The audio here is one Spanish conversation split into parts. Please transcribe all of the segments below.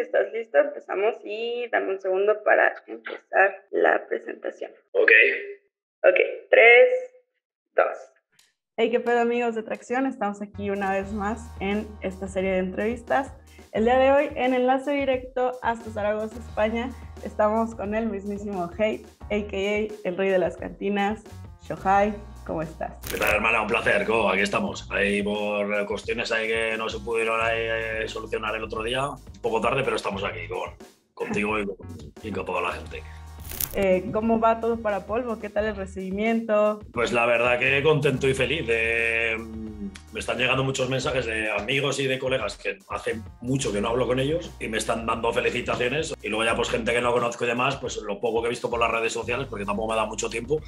si estás listo, empezamos y dame un segundo para empezar la presentación. Ok. Ok, tres, dos. Hey, qué pedo amigos de Tracción, estamos aquí una vez más en esta serie de entrevistas. El día de hoy, en enlace directo hasta Zaragoza, España, estamos con el mismísimo Hate, a.k.a. el rey de las cantinas, Shohai. ¿Cómo estás? ¿Qué tal, hermana? Un placer, ¿cómo? Aquí estamos. Ahí por cuestiones ahí que no se pudieron ahí solucionar el otro día. Un poco tarde, pero estamos aquí con, contigo y con, y con toda la gente. Eh, ¿Cómo va todo para Polvo? ¿Qué tal el recibimiento? Pues la verdad que contento y feliz. De, me están llegando muchos mensajes de amigos y de colegas que hace mucho que no hablo con ellos y me están dando felicitaciones. Y luego ya pues gente que no conozco y demás, pues lo poco que he visto por las redes sociales, porque tampoco me da mucho tiempo,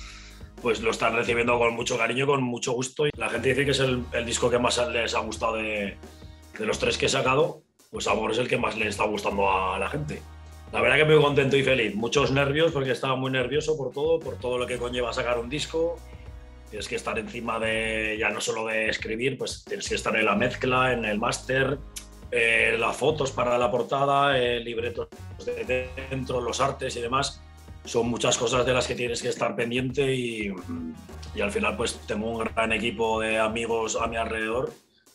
pues lo están recibiendo con mucho cariño, con mucho gusto. Y la gente dice que es el, disco que más les ha gustado de, los tres que he sacado, pues Amor es el que más le está gustando a la gente. La verdad que muy contento y feliz. Muchos nervios porque estaba muy nervioso por todo, por todo lo que conlleva sacar un disco. Tienes que estar encima de, ya no solo de escribir, pues tienes que estar en la mezcla, en el máster, eh, las fotos para la portada, el libretos de dentro, los artes y demás. Son muchas cosas de las que tienes que estar pendiente y, y al final pues tengo un gran equipo de amigos a mi alrededor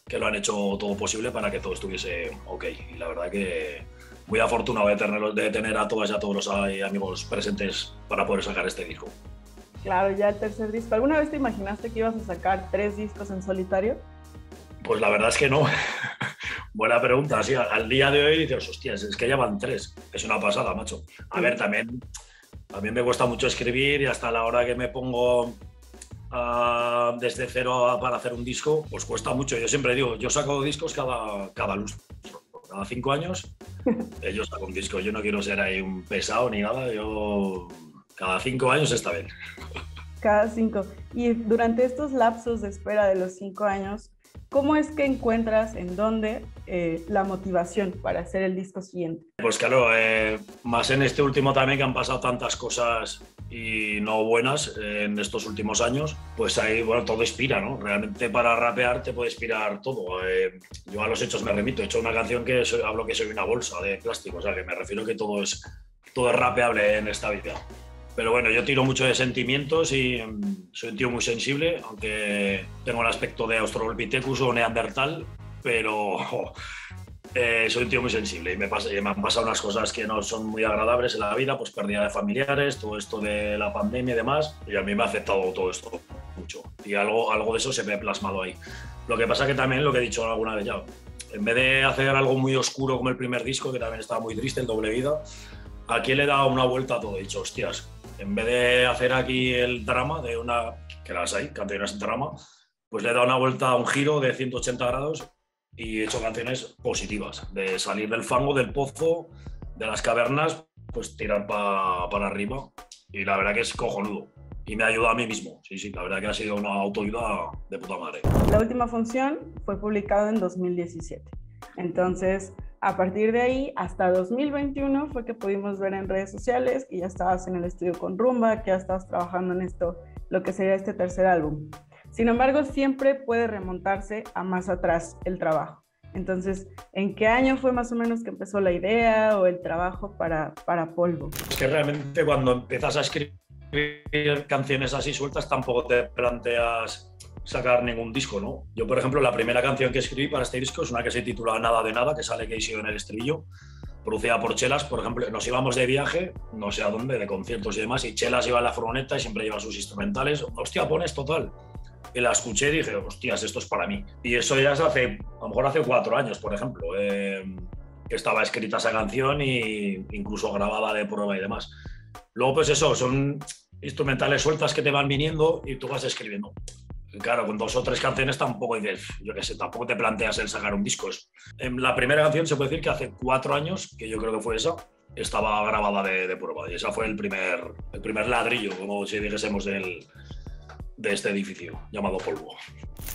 que lo han hecho todo posible para que todo estuviese ok. Y la verdad que muy afortunado de tener, de tener a todas y a todos los amigos presentes para poder sacar este disco. Claro, ya el tercer disco. ¿Alguna vez te imaginaste que ibas a sacar tres discos en solitario? Pues la verdad es que no. Buena pregunta. Sí, al día de hoy dices, hostias, es que ya van tres. Es una pasada, macho. A ver, también, también me cuesta mucho escribir y hasta la hora que me pongo uh, desde cero para hacer un disco, pues cuesta mucho. Yo siempre digo, yo saco discos cada, cada lustro cada cinco años yo saco un disco. Yo no quiero ser ahí un pesado ni nada. Yo cada cinco años está bien. Cada cinco. Y durante estos lapsos de espera de los cinco años, ¿cómo es que encuentras en dónde eh, la motivación para hacer el disco siguiente? Pues claro, eh, más en este último también que han pasado tantas cosas y no buenas eh, en estos últimos años, pues ahí, bueno, todo inspira, ¿no? Realmente para rapear te puede inspirar todo. Eh, yo a los hechos me remito, he hecho una canción que soy, hablo que soy una bolsa de plástico, o sea, que me refiero que todo es, todo es rapeable en esta vida. Pero bueno, yo tiro mucho de sentimientos y mm, soy un tío muy sensible, aunque tengo el aspecto de Australopithecus o Neandertal, pero eh, soy un tío muy sensible y me, pasa, y me, han pasado unas cosas que no son muy agradables en la vida, pues pérdida de familiares, todo esto de la pandemia y demás, y a mí me ha afectado todo esto mucho. Y algo, algo de eso se me ha plasmado ahí. Lo que pasa que también, lo que he dicho alguna vez ya, en vez de hacer algo muy oscuro como el primer disco, que también estaba muy triste, el doble vida, aquí le he dado una vuelta a todo. He dicho, hostias, en vez de hacer aquí el drama de una, que las hay, canciones drama, pues le he dado una vuelta, un giro de 180 grados y he hecho canciones positivas, de salir del fango, del pozo, de las cavernas, pues tirar pa, para arriba. Y la verdad que es cojonudo. Y me ha ayudado a mí mismo. Sí, sí, la verdad que ha sido una autoayuda de puta madre. La última función fue publicada en 2017. Entonces, a partir de ahí, hasta 2021 fue que pudimos ver en redes sociales que ya estabas en el estudio con Rumba, que ya estabas trabajando en esto, lo que sería este tercer álbum. Sin embargo, siempre puede remontarse a más atrás el trabajo. Entonces, ¿en qué año fue más o menos que empezó la idea o el trabajo para, para Polvo? Es que realmente cuando empiezas a escribir canciones así sueltas tampoco te planteas sacar ningún disco, ¿no? Yo, por ejemplo, la primera canción que escribí para este disco es una que se titula Nada de Nada, que sale Casey en el estribillo, producida por Chelas, por ejemplo, nos íbamos de viaje, no sé a dónde, de conciertos y demás, y Chelas iba en la furgoneta y siempre lleva sus instrumentales, hostia, pones total, y la escuché y dije, hostias, esto es para mí. Y eso ya es hace, a lo mejor hace cuatro años, por ejemplo, eh, que estaba escrita esa canción e incluso grabada de prueba y demás. Luego, pues eso, son instrumentales sueltas que te van viniendo y tú vas escribiendo. Claro, con dos o tres canciones tampoco dices, yo qué sé, tampoco te planteas el sacar un disco. En la primera canción se puede decir que hace cuatro años, que yo creo que fue esa, estaba grabada de, de prueba. Y esa fue el primer, el primer ladrillo, como si dijésemos, del, de este edificio llamado Polvo.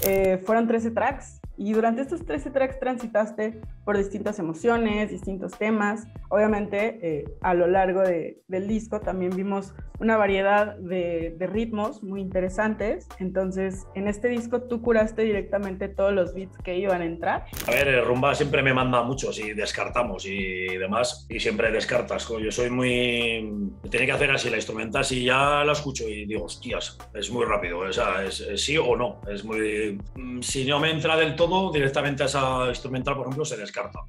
Eh, fueron 13 tracks, Y durante estos 13 tracks transitaste por distintas emociones, distintos temas. Obviamente, eh, a lo largo de, del disco también vimos una variedad de, de, ritmos muy interesantes. Entonces, en este disco tú curaste directamente todos los beats que iban a entrar. A ver, Rumba siempre me manda muchos y descartamos y demás, y siempre descartas. Yo soy muy. Tiene que hacer así la instrumental. Si ya la escucho y digo, hostias, es muy rápido. O sea, es, es sí o no. Es muy. Mm, si no me entra del todo, directamente a esa instrumental, por ejemplo, se descarta.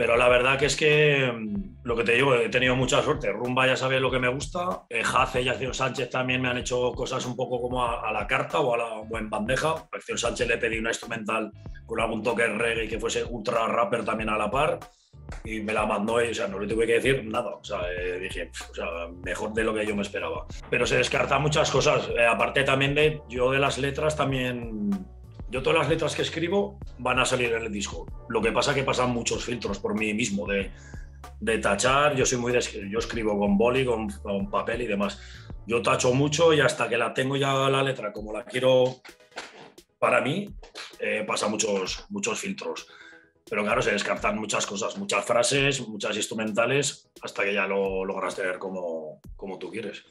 Pero la verdad es que mm, lo que te digo, he tenido mucha suerte. Rumba ya sabe lo que me gusta. Jace y Acción Sánchez también me han hecho cosas un poco como a, la carta o a la buen bandeja. A Acción Sánchez le pedí una instrumental con algún toque reggae que fuese ultra rapper también a la par. Y me la mandó y, o sea, no le tuve que decir nada. O sea, eh, dije, o mejor de lo que yo me esperaba. Pero se descartan muchas cosas. Eh, aparte también de, yo de las letras también yo todas las letras que escribo van a salir en el disco. Lo que pasa es que pasan muchos filtros por mí mismo, de, de tachar. Yo soy muy yo escribo con boli, con, con, papel y demás. Yo tacho mucho y hasta que la tengo ya la letra como la quiero para mí, eh, pasa muchos, muchos filtros. Pero claro, se descartan muchas cosas, muchas frases, muchas instrumentales, hasta que ya lo logras tener como, como tú quieres.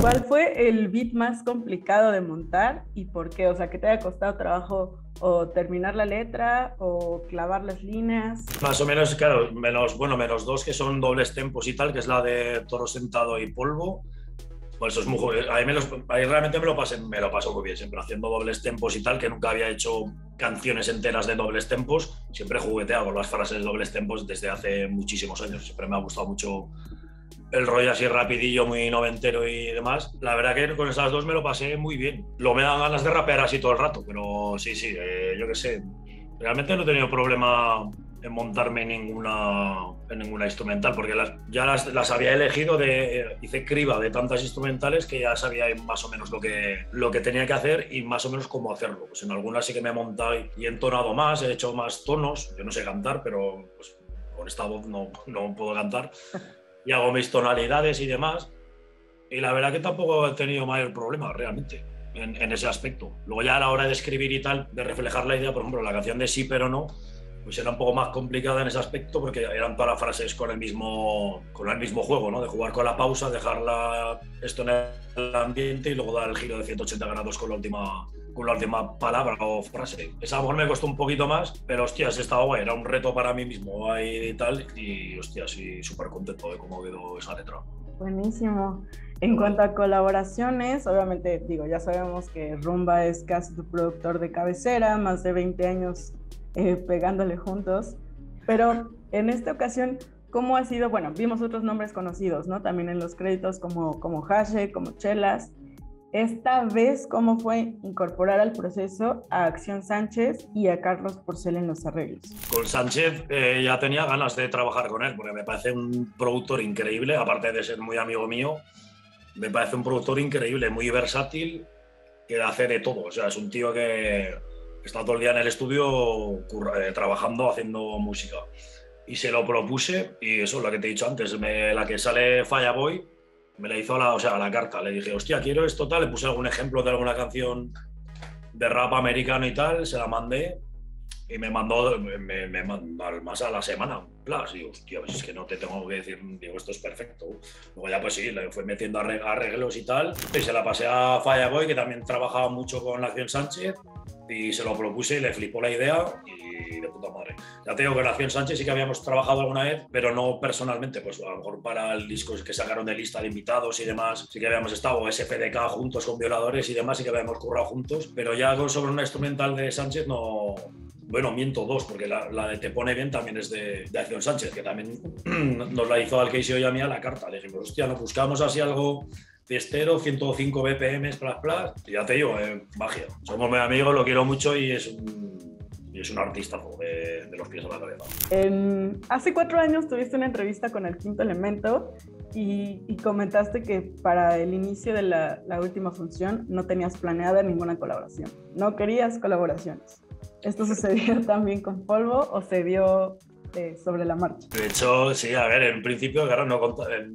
¿Cuál fue el beat más complicado de montar y por qué? O sea, ¿qué te haya costado trabajo o terminar la letra o clavar las líneas? Más o menos, claro, menos, bueno, menos dos que son dobles tempos y tal, que es la de toro sentado y polvo pues eso es muy ahí, me los, realmente me lo, pasé, me lo paso muy bien, siempre haciendo dobles tempos y tal, que nunca había hecho canciones enteras de dobles tempos. Siempre jugueteado con las frases de dobles tempos desde hace muchísimos años. Siempre me ha gustado mucho el rollo así rapidillo, muy noventero y demás. La verdad que con esas dos me lo pasé muy bien. Lo me dan ganas de rapear así todo el rato, pero sí, sí, eh, yo qué sé. Realmente no he tenido problema en montarme en ninguna, en ninguna instrumental, porque las, ya las, las, había elegido, de, hice criba de tantas instrumentales que ya sabía más o menos lo que, lo que tenía que hacer y más o menos cómo hacerlo. Pues en algunas sí que me he montado y he entonado más, he hecho más tonos, yo no sé cantar, pero pues, con esta voz no, no puedo cantar, y hago mis tonalidades y demás, y la verdad que tampoco he tenido mayor problema realmente. En, en ese aspecto. Luego ya a la hora de escribir y tal, de reflejar la idea, por ejemplo, la canción de sí pero no, pues era un poco más complicada en ese aspecto porque eran todas las frases con el mismo, con el mismo juego, ¿no? De jugar con la pausa, dejarla esto en el ambiente y luego dar el giro de 180 grados con la última, con la última palabra o frase. Esa mejor me costó un poquito más, pero hostias, estaba guay, era un reto para mí mismo ahí y tal, y hostias, sí, súper contento de cómo quedó esa letra. Buenísimo. En cuanto a colaboraciones, obviamente, digo, ya sabemos que Rumba es casi tu productor de cabecera, más de 20 años eh, pegándole juntos. Pero en esta ocasión, ¿cómo ha sido? Bueno, vimos otros nombres conocidos, ¿no? También en los créditos como, como Hashe, como Chelas. Esta vez, ¿cómo fue incorporar al proceso a Acción Sánchez y a Carlos Porcel en los arreglos? Con Sánchez eh, ya tenía ganas de trabajar con él, porque me parece un productor increíble, aparte de ser muy amigo mío, me parece un productor increíble, muy versátil, que hace de todo. O sea, es un tío que, estaba todo el día en el estudio eh, trabajando, haciendo música. Y se lo propuse, y eso, la que te he dicho antes, la que sale Fireboy, me la hizo a la, o sea, a la carta. Le dije, hostia, quiero esto, tal. Le puse algún ejemplo de alguna canción de rap americano y tal, se la mandé y me mandó, me, me mandó más a la semana. Plus, y hostia, pues es que no te tengo que decir, digo, esto es perfecto. Luego ya pues sí, le fue metiendo arreglos y tal. Y se la pasé a Fireboy, que también trabajaba mucho con la Acción Sánchez y se lo propuse le flipó la idea y de puta madre. Ya tengo que Acción Sánchez sí que habíamos trabajado alguna vez, pero no personalmente, pues a lo mejor para el disco que sacaron de lista de invitados y demás, sí que habíamos estado SPDK juntos con violadores y demás, sí que habíamos currado juntos, pero ya sobre una instrumental de Sánchez no, bueno, miento dos, porque la, de Te Pone Bien también es de, de, Acción Sánchez, que también nos la hizo al que y a mí a la carta. Le dijimos, hostia, nos buscamos así algo fiestero, 105 BPM, plas, plas. Y ya te digo, eh, magia. Somos muy amigos, lo quiero mucho y es un, y es un artista de, de, los pies a la cabeza. hace cuatro años tuviste una entrevista con el Quinto Elemento y, y comentaste que para el inicio de la, la, última función no tenías planeada ninguna colaboración. No querías colaboraciones. ¿Esto sucedió también con Polvo o se dio eh, sobre la marcha. De hecho, sí, a ver, en principio, claro, no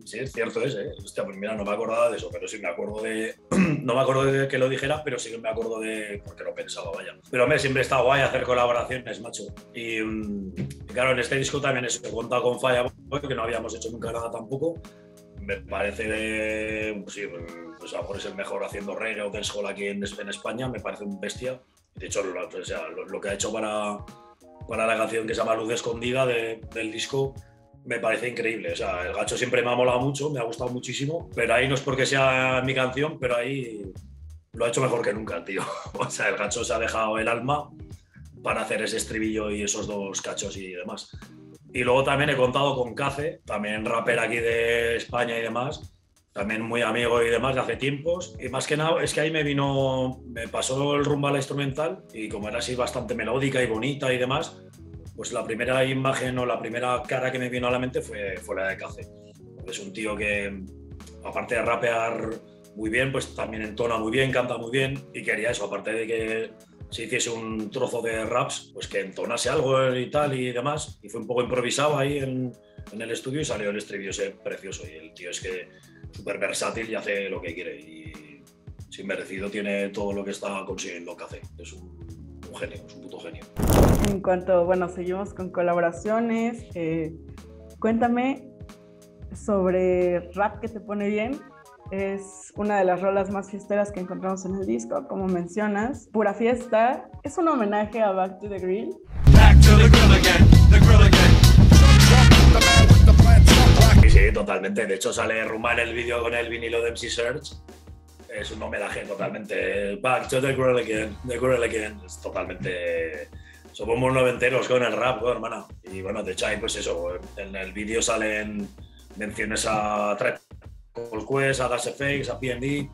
sí, es cierto ese, ¿eh? Hostia, pues mira, no me acordaba de eso, pero sí me acuerdo de, no me acuerdo de que lo dijera, pero sí que me acuerdo de, porque lo pensaba, vaya. Pero me siempre está guay hacer colaboraciones, macho. Y, mm, claro, en este disco también es, he contado con Fireboy, que no habíamos hecho nunca nada tampoco. Me parece, de, pues sí, pues a lo mejor es el mejor haciendo reggae o dancehall aquí en, en España, me parece un bestia. De hecho, lo, o sea, lo, que ha hecho para, para la canción que se llama Luz Escondida del disco me parece increíble. O sea, el gacho siempre me ha molado mucho, me ha gustado muchísimo, pero ahí no es porque sea mi canción, pero ahí lo ha hecho mejor que nunca, tío. O sea, el gacho se ha dejado el alma para hacer ese estribillo y esos dos cachos y demás. Y luego también he contado con Cace, también rapper aquí de España y demás, también muy amigo y demás de hace tiempos. Y más que nada es que ahí me vino, me pasó el rumbo a la instrumental y como era así bastante melódica y bonita y demás, pues la primera imagen o la primera cara que me vino a la mente fue, fue la de Cace. Es un tío que, aparte de rapear muy bien, pues también entona muy bien, canta muy bien y quería eso, aparte de que si hiciese un trozo de raps, pues que entonase algo y tal y demás. Y fue un poco improvisado ahí en, en el estudio y salió el estribillo ese precioso. Y el tío es que súper versátil y hace lo que quiere. Y sin merecido tiene todo lo que está consiguiendo que hace. Es un, genio, es un puto genio. En cuanto, bueno, seguimos con colaboraciones. Eh, cuéntame sobre rap que te pone bien. Es una de las rolas más fiesteras que encontramos en el disco, como mencionas. Pura fiesta. Es un homenaje a Back to the Grill. Back to the grill again, sí, totalmente. De hecho, sale Ruma en el vídeo con el vinilo de MC Search. Es un homenaje totalmente. Back to the girl again, the girl again. Es totalmente. Somos noventeros con el rap, hermana. Y bueno, de hecho, ahí, pues eso, en el vídeo salen menciones a Trap Quest, a Das Effects, a PND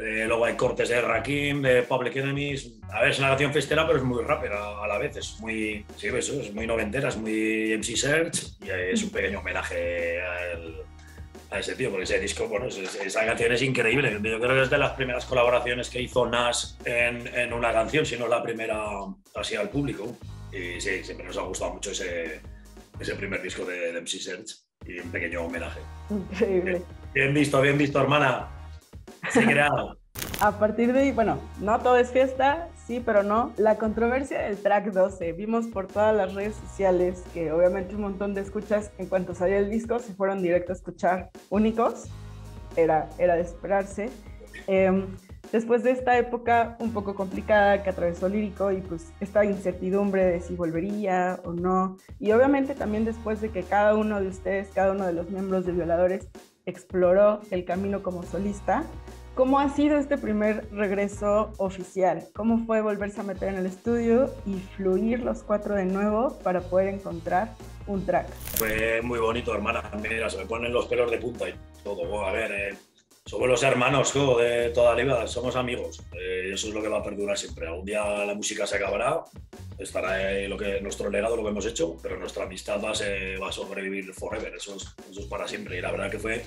eh, luego hay cortes de Rakim, de Public Enemies. A ver, es una canción festera, pero es muy rápida a la vez. Es muy, sí, eso, es muy noventera, es muy MC Search y es un pequeño homenaje a, ese tío, porque ese disco, bueno, esa canción es increíble. Yo creo que es de las primeras colaboraciones que hizo Nas en, en una canción, si no la primera así al público. Y sí, siempre nos ha gustado mucho ese, ese primer disco de, de MC Search y un pequeño homenaje. Increíble. Bien visto, bien visto, hermana. A partir de ahí, bueno, no todo es fiesta, sí, pero no. La controversia del track 12, vimos por todas las redes sociales que obviamente un montón de escuchas en cuanto salió el disco se fueron directo a escuchar únicos, era, era de esperarse. Em, después de esta época un poco complicada que atravesó Lírico y pues esta incertidumbre de si volvería o no, y obviamente también después de que cada uno de ustedes, cada uno de los miembros de Violadores exploró el camino como solista, ¿Cómo ha sido este primer regreso oficial? ¿Cómo fue volverse a meter en el estudio y fluir los cuatro de nuevo para poder encontrar un track? Fue muy bonito, hermana. Mira, se me ponen los pelos de punta y todo. A ver, eh, somos los hermanos de toda la vida, somos amigos. Eh, eso es lo que va a perdurar siempre. Algún día la música se acabará, estará ahí lo que, nuestro legado, lo que hemos hecho, pero nuestra amistad va a, va a sobrevivir forever. Eso es, eso es para siempre. Y la verdad que fue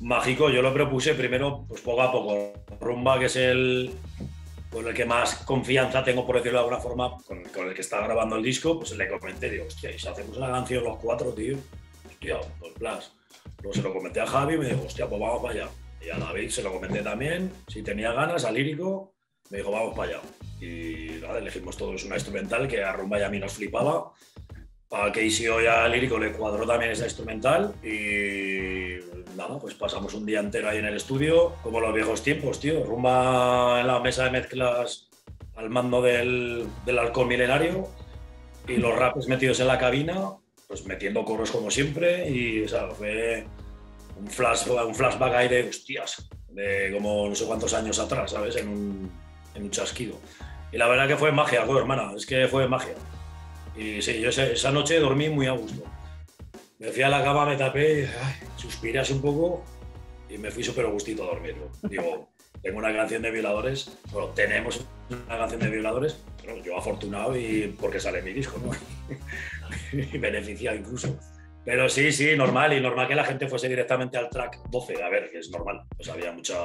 mágico, yo lo propuse primero, pues poco a poco. Rumba, que es el con el que más confianza tengo, por decirlo de alguna forma, con, el que está grabando el disco, pues le comenté, digo, hostia, y si hacemos una canción los cuatro, tío, hostia, pues plus. Luego se lo comenté a Javi y me dijo, hostia, pues vamos para allá. Y a David se lo comenté también, si tenía ganas, al lírico, me dijo, vamos para allá. Y nada, elegimos todos una instrumental que a Rumba y a mí nos flipaba. A Casey y a Lírico le cuadró también esa instrumental y nada, pues pasamos un día entero ahí en el estudio, como los viejos tiempos, tío. Rumba en la mesa de mezclas al mando del, del halcón milenario y los rapes metidos en la cabina, pues metiendo coros como siempre y, o sea, fue un, flash, un flashback de hostias, de como no sé cuántos años atrás, ¿sabes? En un, chasquido. Y la verdad que fue magia, hermana, es que fue magia. Y sí, yo esa noche dormí muy a gusto. Me fui a la cama, me tapé, suspiré así un poco y me fui súper gustito a dormir. Digo, tengo una canción de violadores, bueno, tenemos una canción de violadores, pero yo afortunado y porque sale mi disco, ¿no? y beneficiado incluso. Pero sí, sí, normal, y normal que la gente fuese directamente al track 12, a ver, que es normal. Pues había mucha,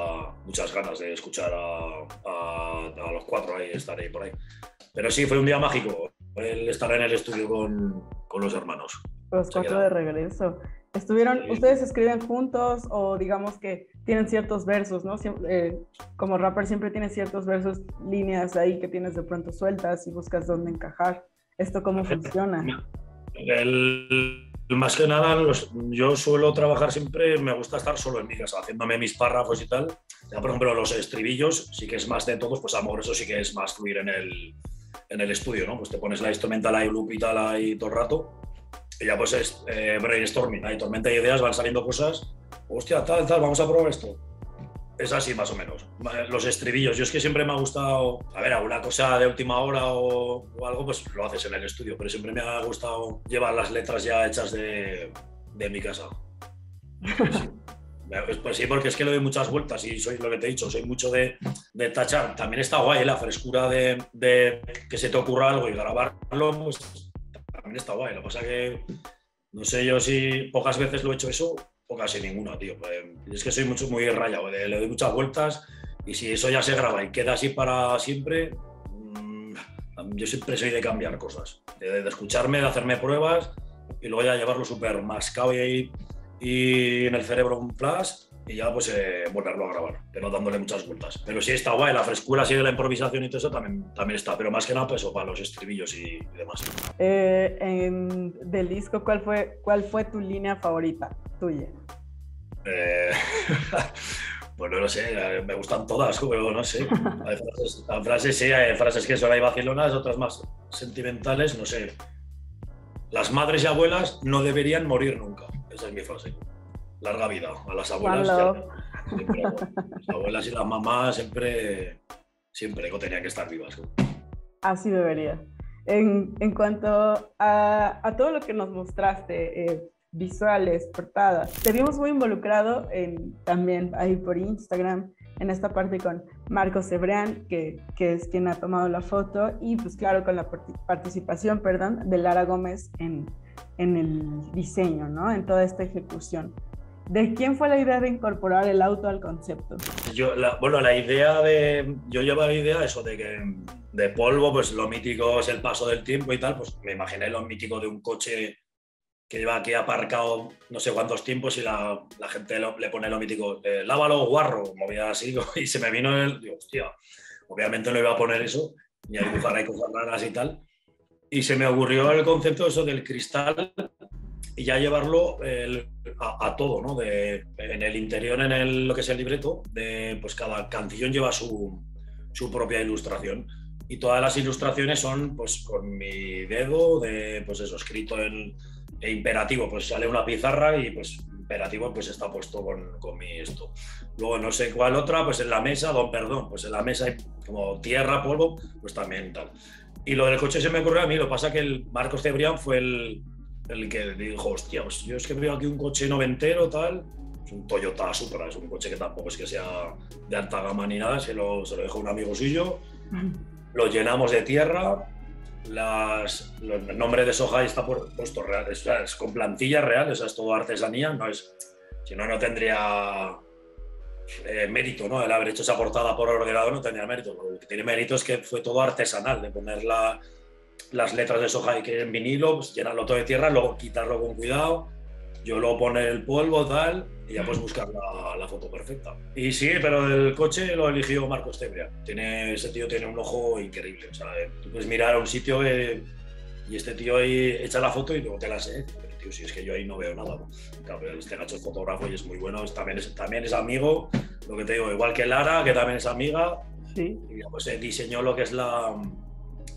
muchas ganas de escuchar a, a, los cuatro ahí, estar ahí por ahí. Pero sí, fue un día mágico. él estará en el estudio con, con los hermanos. Los cuatro de regreso. ¿Estuvieron, ustedes escriben juntos o digamos que tienen ciertos versos, ¿no? Eh, como rapper siempre tienes ciertos versos, líneas ahí que tienes de pronto sueltas y buscas dónde encajar. ¿Esto cómo funciona? El, más que nada, yo suelo trabajar siempre, me gusta estar solo en mi casa, haciéndome mis párrafos y tal. Ya, por ejemplo, los estribillos, sí que es más de todos, pues amor, eso sí que es más fluir en el, en el estudio, ¿no? Pues te pones la instrumental ahí, loop y tal ahí todo el rato. Y ya pues es eh, brainstorming, hay tormenta de ideas, van saliendo cosas. Hostia, tal, tal, vamos a probar esto. Es así más o menos. Los estribillos, yo es que siempre me ha gustado, a ver, alguna cosa de última hora o, algo, pues lo haces en el estudio, pero siempre me ha gustado llevar las letras ya hechas de, de mi casa. Pues, pues, sí, porque es que le doy muchas vueltas y soy lo que te he dicho, soy mucho de, de tachar. También está guay la frescura de, de, que se te ocurra algo y grabarlo, pues también está guay. Lo que pasa que no sé yo si pocas veces lo he hecho eso o casi ninguna, tío. Pues, es que soy mucho, muy rayado, le, doy muchas vueltas y si eso ya se graba y queda así para siempre, mm, yo siempre soy de cambiar cosas, de, escucharme, de hacerme pruebas y luego ya llevarlo súper mascado y, y en el cerebro un flash y ya pues eh, volverlo a grabar, pero dándole muchas vueltas. Pero sí está guay, la frescura así de la improvisación y todo eso también, también está, pero más que nada pues para los estribillos y, demás. Eh, del disco, ¿cuál fue, ¿cuál fue tu línea favorita tuya? Eh, bueno, no sé, me gustan todas, pero no sé. Hay frases, hay frases, sí, hay frases que son ahí vacilonas, otras más sentimentales, no sé. Las madres y abuelas no deberían morir nunca. Esa es mi frase larga vida a las abuelas. las abuelas y las mamás siempre, siempre tenían que estar vivas. Así debería. En, en cuanto a, a, todo lo que nos mostraste, eh, visuales, portadas, te vimos muy involucrado en, también ahí por Instagram, en esta parte con Marcos Cebrián, que, que, es quien ha tomado la foto, y pues claro, con la participación, perdón, de Lara Gómez en, en el diseño, ¿no? En toda esta ejecución. ¿De quién fue la idea de incorporar el auto al concepto? Yo, bueno, la idea de. Yo llevaba la idea eso de que de polvo, pues lo mítico es el paso del tiempo y tal. Pues me imaginé lo mítico de un coche que lleva aquí aparcado no sé cuántos tiempos y la, gente le pone lo mítico, eh, lávalo, guarro, movía así y se me vino el. Digo, hostia, obviamente no iba a poner eso, ni a dibujar ahí cosas raras y tal. Y se me ocurrió el concepto eso del cristal y ya llevarlo a, todo, ¿no? De, en el interior, en el, lo que es el libreto, de, pues cada canción lleva su, su propia ilustración y todas las ilustraciones son pues con mi dedo, de pues eso, escrito en, imperativo, pues sale una pizarra y pues imperativo pues está puesto con, con mi esto. Luego no sé cuál otra, pues en la mesa, don perdón, pues en la mesa hay como tierra, polvo, pues también tal. Y lo del coche se me ocurrió a mí, lo pasa que el Marcos Cebrián fue el, el que dijo, hostia, pues yo es que veo aquí un coche noventero, tal, es un Toyota Supra, es un coche que tampoco es que sea de alta gama ni nada, se lo, se lo dejó un amigo suyo, lo llenamos de tierra, las, el nombre de Soja está puesto real, es, con plantilla real, es todo artesanía, no es, si no, no tendría eh, mérito, ¿no? El haber hecho esa portada por ordenador no tendría mérito, lo que tiene mérito es que fue todo artesanal, de ponerla las letras de soja y que en vinilo, pues llenarlo todo de tierra, luego quitarlo con cuidado, yo luego poner el polvo, tal, y ya puedes buscar la, foto perfecta. Y sí, pero el coche lo eligió Marcos Tebria. Tiene, ese tío tiene un ojo increíble. O sea, tú puedes mirar a un sitio eh, y este tío ahí echa la foto y luego te la sé. Pero, tío, si es que yo ahí no veo nada. Claro, este gacho es fotógrafo y es muy bueno. También es, también es amigo, lo que te digo, igual que Lara, que también es amiga. Sí. Y pues eh, diseñó lo que es la,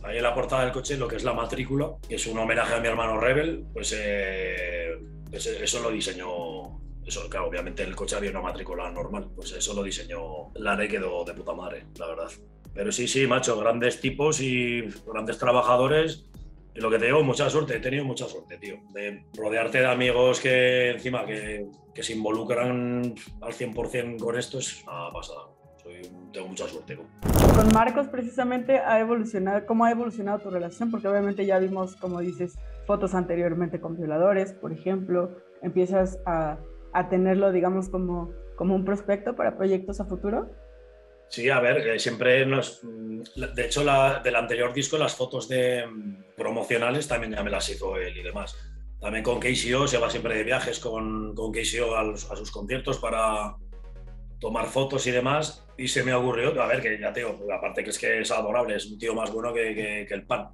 ahí en la portada del coche lo que es la matrícula, que es un homenaje a mi hermano Rebel, pues, eh, eso lo diseñó eso, claro, obviamente el coche había una matrícula normal, pues eso lo diseñó Lara y quedó de puta madre, la verdad. Pero sí, sí, macho, grandes tipos y grandes trabajadores. Y lo que te digo, mucha suerte, he tenido mucha suerte, tío, de rodearte de amigos que encima que, que se involucran al 100% con esto es una pasada tengo mucha suerte. Con Marcos precisamente ha evolucionado, ¿cómo ha evolucionado tu relación? Porque obviamente ya vimos, como dices, fotos anteriormente con violadores, por ejemplo, empiezas a, a tenerlo, digamos, como, como un prospecto para proyectos a futuro. Sí, a ver, eh, siempre nos. Mm, de hecho, la, del anterior disco, las fotos de mm, promocionales también ya me las hizo él y demás. También con KCO se va siempre de viajes con, con KCO a, a sus conciertos para tomar fotos y demás. Y se me ocurrió, a ver, que ya te digo, aparte que es que es adorable, es un tío más bueno que, que, que el pan.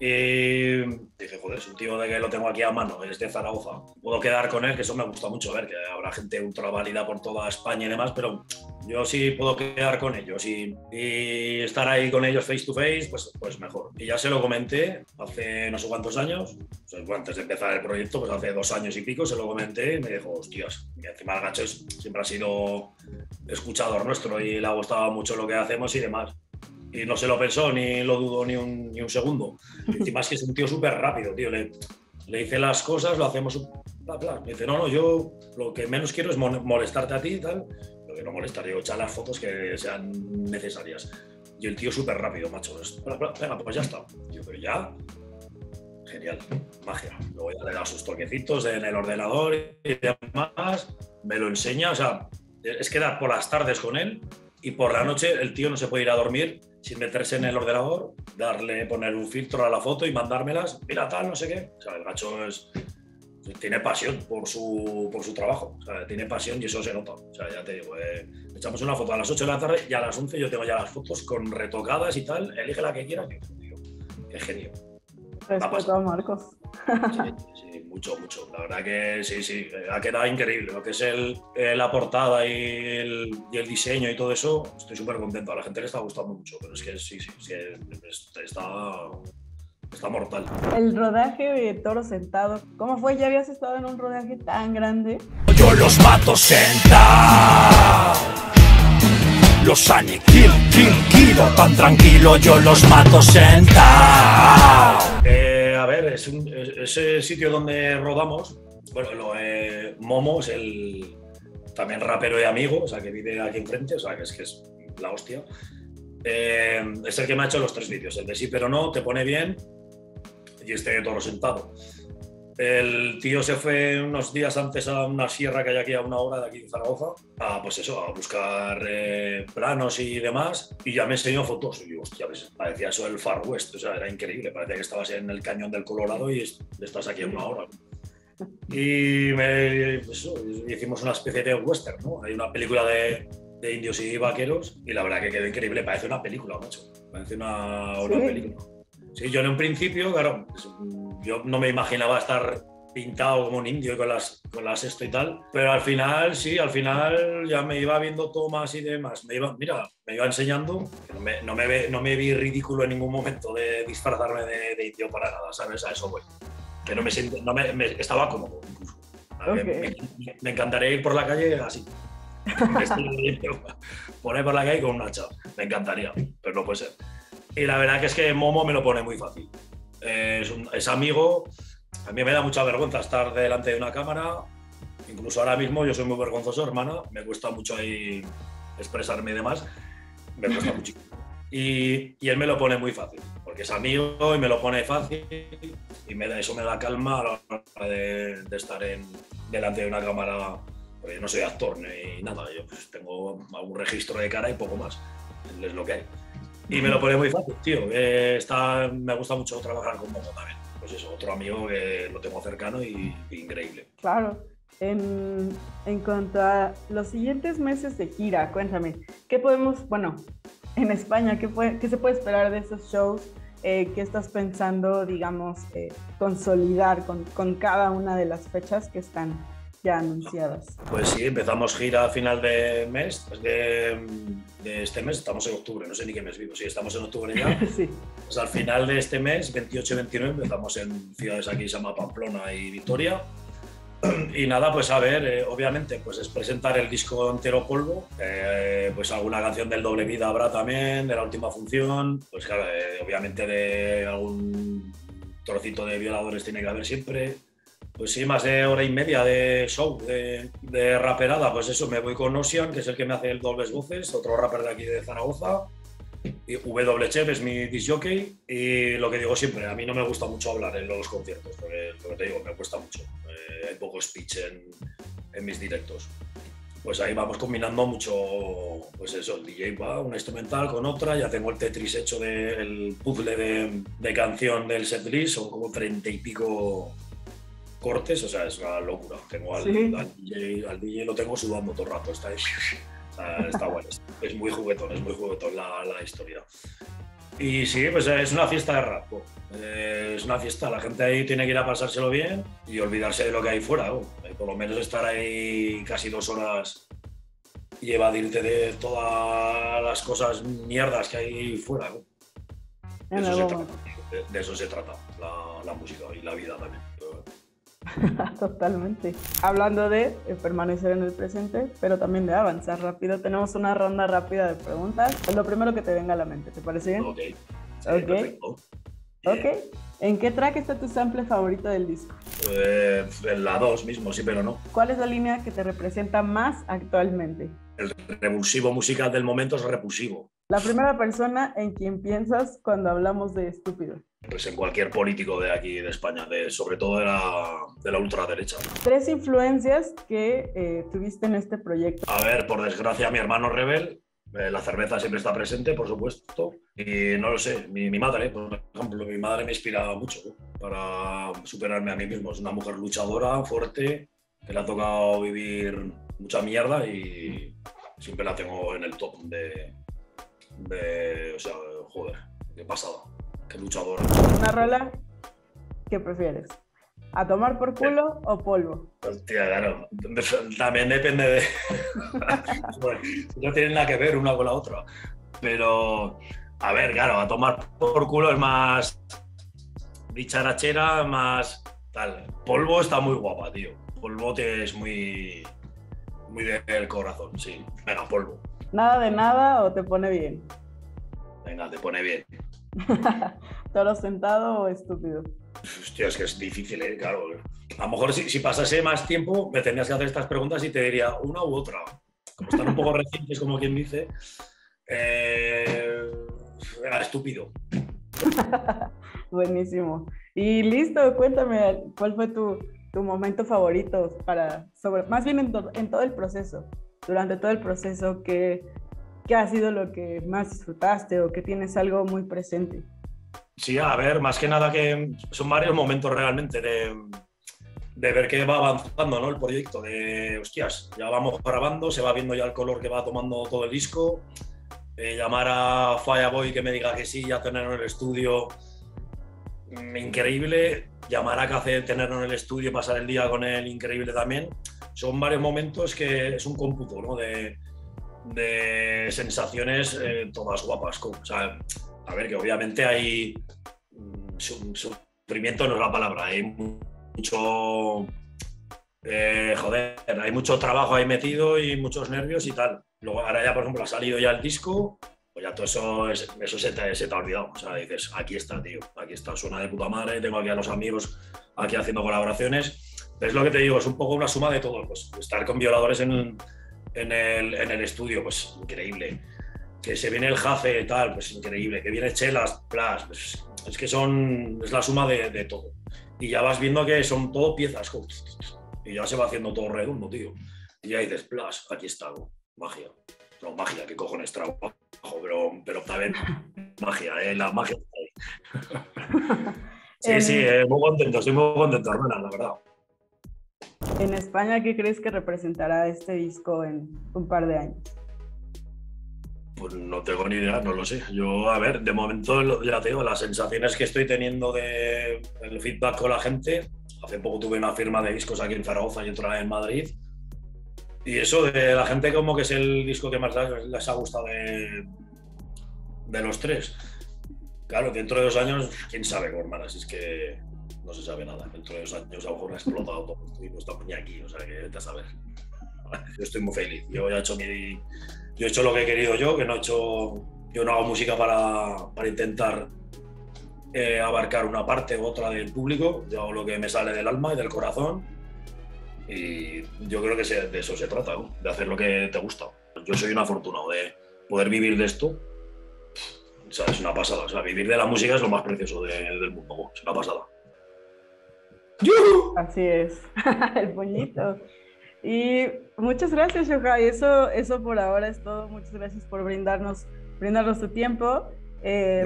Y dije, joder, es un tío de que lo tengo aquí a mano, es de Zaragoza. Puedo quedar con él, que eso me gusta mucho, ver que habrá gente ultra válida por toda España y demás, pero yo sí puedo quedar con ellos y, y, estar ahí con ellos face to face, pues, pues mejor. Y ya se lo comenté hace no sé cuántos años, antes de empezar el proyecto, pues hace dos años y pico, se lo comenté y me dijo, hostias, y encima el gacho siempre ha sido escuchador nuestro y le ha gustado mucho lo que hacemos y demás y no se lo pensó ni lo dudó ni un, ni un segundo. Encima es que es un tío súper rápido, tío. Le, le hice las cosas, lo hacemos. Bla, bla. Me dice, no, no, yo lo que menos quiero es molestarte a ti y tal. Lo que no molestar, yo echar las fotos que sean necesarias. Y el tío súper rápido, macho. Venga, pues ya está. Yo, pero ya. Genial, magia. Luego ya le da sus toquecitos en el ordenador y demás. Me lo enseña, o sea, es quedar por las tardes con él y por la noche el tío no se puede ir a dormir sin meterse en el ordenador, darle, poner un filtro a la foto y mandármelas, mira tal, no sé qué. O sea, el gacho es, tiene pasión por su, por su trabajo, o sea, tiene pasión y eso se nota. O sea, ya te digo, eh, echamos una foto a las 8 de la tarde y a las 11 yo tengo ya las fotos con retocadas y tal, elige la que quiera, que, tío, qué genio. Respeto a Marcos. Sí, sí, mucho, mucho. La verdad que sí, sí, ha quedado increíble. Lo que es el, la portada y el, y el, diseño y todo eso, estoy súper contento. A la gente le está gustando mucho, pero es que sí, sí, sí está, está mortal. El rodaje de Toro Sentado, ¿cómo fue? ¿Ya habías estado en un rodaje tan grande? Yo los mato sentados. Los aniquilo, kill, tan tranquilo, yo los mato sentados. Eh, a ver, es, ese sitio donde rodamos, bueno, lo, eh, Momo es el también rapero y amigo, o sea, que vive aquí enfrente, o sea, que es que es la hostia. Eh, es el que me ha hecho los tres vídeos, el de sí pero no, te pone bien y este de toro sentado. El tío se fue unos días antes a una sierra que hay aquí a una hora de aquí de Zaragoza, a, pues eso, a buscar eh, planos y demás, y ya me enseñó fotos. Y yo, hostia, pues, parecía eso el Far West, o sea, era increíble, parecía que estabas en el cañón del Colorado y estás aquí a una hora. Y me, pues eso, hicimos una especie de western, ¿no? Hay una película de, de, indios y vaqueros, y la verdad que quedó increíble, parece una película, macho, parece una, una ¿Sí? película. Sí, yo en un principio, claro, pues, yo no me imaginaba estar pintado como un indio con las, con las esto y tal, pero al final, sí, al final ya me iba viendo tomas y demás. Me iba, mira, me iba enseñando, no me, no me, no me vi ridículo en ningún momento de disfrazarme de, de indio para nada, ¿sabes? A eso voy. No me, siento, no me, me estaba cómodo, incluso. Okay. Me, me, encantaría ir por la calle así. por ahí por la calle con un hacha. Me encantaría, pero no puede ser. Y la verdad que es que Momo me lo pone muy fácil. Es, un, es, amigo. A mí me da mucha vergüenza estar delante de una cámara. Incluso ahora mismo yo soy muy vergonzoso, hermana. Me cuesta mucho ahí expresarme y demás. Me cuesta mucho. Y, y, él me lo pone muy fácil, porque es amigo y me lo pone fácil y me da, eso me da calma a la hora de, de estar en, delante de una cámara. Porque yo no soy actor ni nada, yo pues, tengo algún registro de cara y poco más. Es lo que hay. Y me lo pone muy fácil, tío. Eh, está, me gusta mucho trabajar con Momo también. Pues eso, otro amigo que lo tengo cercano y, increíble. Claro. En, en, cuanto a los siguientes meses de gira, cuéntame, ¿qué podemos, bueno, en España, qué, puede, qué se puede esperar de esos shows? Eh, ¿Qué estás pensando, digamos, eh, consolidar con, con cada una de las fechas que están ya anunciadas? Pues sí, empezamos gira a final de mes, de, de, este mes, estamos en octubre, no sé ni qué mes vivo, sí, estamos en octubre ya. sí. Pues al final de este mes, 28 y 29, empezamos en ciudades aquí, se llama Pamplona y Vitoria. Y nada, pues a ver, eh, obviamente, pues es presentar el disco entero polvo, eh, pues alguna canción del doble vida habrá también, de la última función, pues claro, eh, obviamente de algún trocito de violadores tiene que haber siempre, pues sí, más de hora y media de show, de, de, raperada. Pues eso, me voy con Ocean, que es el que me hace el dobles voces, otro rapper de aquí de Zaragoza. Y w Chef es mi disc jockey. Y lo que digo siempre, a mí no me gusta mucho hablar en los conciertos, porque lo te digo, me cuesta mucho. Eh, hay poco speech en, en mis directos. pues ahí vamos combinando mucho, pues eso, el DJ va una instrumental con otra, ya tengo el Tetris hecho del puzzle de, de canción del setlist, son como treinta y pico cortes, o sea, es una locura. Tengo al, Sí. al DJ, al DJ lo tengo sudando todo el rato, está, ahí, está, bueno, es muy juguetón, es muy juguetón la, la historia. Y sí, pues es una fiesta de rap. Eh, es una fiesta, la gente ahí tiene que ir a pasárselo bien y olvidarse de lo que hay fuera. ¿no? Eh, Por lo menos estar ahí casi dos horas y evadirte de todas las cosas mierdas que hay fuera. ¿no? De, eso se trata, de- de eso se trata la, la música y la vida también. Totalmente. Hablando de eh, permanecer en el presente, pero también de avanzar rápido, tenemos una ronda rápida de preguntas. Es lo primero que te venga a la mente, ¿te parece bien? Ok. Sí, Ok. perfecto. Ok. ¿En qué track está tu sample favorito del disco? Eh, en la 2 mismo, sí, pero no. ¿Cuál es la línea que te representa más actualmente? El revulsivo musical del momento es repulsivo. La primera persona en quien piensas cuando hablamos de estúpido. Pues en cualquier político de aquí de España, de, sobre todo de la, de la ultraderecha. Tres influencias que eh, tuviste en este proyecto. A ver, por desgracia, mi hermano Rebel, eh, la cerveza siempre está presente, por supuesto. Y no lo sé, mi, mi madre, por ejemplo, mi madre me inspira mucho para superarme a mí mismo. Es una mujer luchadora, fuerte, que le ha tocado vivir mucha mierda y siempre la tengo en el top de. De o sea, joder, qué pasada, qué luchadora. Una rola que prefieres. ¿A tomar por culo o polvo? Hostia, claro. También depende de. No tienen nada que ver una con la otra. Pero, a ver, claro, a tomar por culo es más dicharachera, más tal. Polvo está muy guapa, tío. Polvo te es muy. muy del corazón, sí. Venga, polvo. ¿Nada de nada o te pone bien? Venga, te pone bien. ¿Toro sentado o estúpido? Hostia, es que es difícil, ¿eh? Claro. A lo mejor si, si pasase más tiempo me tendrías que hacer estas preguntas y te diría una u otra. Como están un poco recientes, como quien dice, eh, era estúpido. Buenísimo. Y listo, cuéntame, ¿cuál fue tu, tu momento favorito para, sobre, más bien en, to- en todo el proceso, durante todo el proceso, ¿qué, qué ha sido lo que más disfrutaste o que tienes algo muy presente? Sí, a ver, más que nada que son varios momentos realmente de, de ver que va avanzando ¿no? el proyecto, de hostias, ya vamos grabando, se va viendo ya el color que va tomando todo el disco, eh, llamar a Fireboy que me diga que sí, ya tenerlo en el estudio, increíble, llamar a Cace, tenerlo en el estudio, pasar el día con él, increíble también. Son varios momentos que es un cómputo ¿no? de, de sensaciones eh, todas guapas. O sea, a ver, que obviamente hay mm, su- sufrimiento no es la palabra, hay mucho eh, joder, hay mucho trabajo ahí metido y muchos nervios y tal. Luego ahora ya, por ejemplo, ha salido ya el disco, pues ya todo eso, es- eso se, te, se te ha olvidado. O sea, dices, aquí está, tío, aquí está, suena de puta madre, tengo aquí a los amigos aquí haciendo colaboraciones. Pero es lo que te digo, es un poco una suma de todo. Pues estar con violadores en, en, el, en el estudio, pues increíble. Que se viene el Jace y tal, pues increíble. Que viene Chelas, Plas, pues es que son, es la suma de, de todo. Y ya vas viendo que son todo piezas. Y ya se va haciendo todo redondo, tío. Y ya dices, Plas, aquí está, magia. No, magia, qué cojones trabajo, pero, pero también magia, ¿eh? La magia está ahí. Sí, En- sí, eh, muy contento, estoy muy contento, hermana, la verdad. En España, ¿qué crees que representará este disco en un par de años? Pues no tengo ni idea, no lo sé. Yo, a ver, de momento, ya te digo, las sensaciones que estoy teniendo de el feedback con la gente. Hace poco tuve una firma de discos aquí en Zaragoza y otra en Madrid. Y eso de la gente como que es el disco que más les ha gustado de, los tres. Claro, dentro de dos años, quién sabe, hermanas, es que no se sabe nada. Dentro de dos años a lo mejor ha explotado todo y no estamos ni aquí, o sea que vete a saber. Yo estoy muy feliz. Yo he hecho mi, yo he hecho lo que he querido yo, que no he hecho, yo no hago música para, para intentar eh, abarcar una parte u otra del público, yo hago lo que me sale del alma y del corazón y yo creo que se- de eso se trata, ¿no? de hacer lo que te gusta. Yo soy un afortunado de poder vivir de esto, o sea, es una pasada, o sea, vivir de la música es lo más precioso de- del mundo, ¿no? es una pasada. Así es, el puñito. Y muchas gracias, Shohai. Eso, eso por ahora es todo. Muchas gracias por brindarnos, brindarnos tu tiempo. Eh,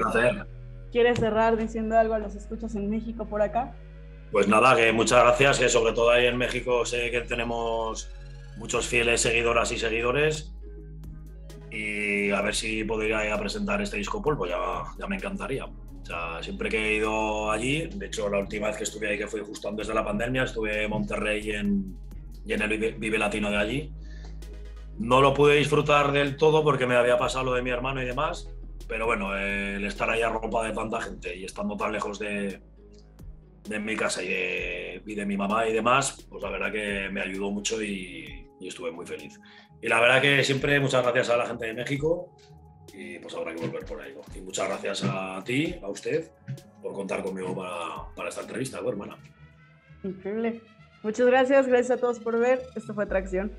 ¿Quieres cerrar diciendo algo a los escuchas en México por acá? Pues nada, que muchas gracias, que sobre todo ahí en México sé que tenemos muchos fieles seguidoras y seguidores y a ver si podría ir a presentar este disco polvo, ya, ya me encantaría. O sea, siempre que he ido allí, de hecho la última vez que estuve ahí, que fue justo antes de la pandemia, estuve en Monterrey en, y en el Vive Latino de allí. No lo pude disfrutar del todo porque me había pasado lo de mi hermano y demás, pero bueno, el estar ahí a ropa de tanta gente y estando tan lejos de, de mi casa y de, y de, mi mamá y demás, pues la verdad que me ayudó mucho y, y, estuve muy feliz. Y la verdad que siempre muchas gracias a la gente de México y pues habrá que volver por ahí. Y muchas gracias a ti, a usted, por contar conmigo para, para esta entrevista, hermana. Increíble. Muchas gracias, gracias a todos por ver. Esto fue Tracción.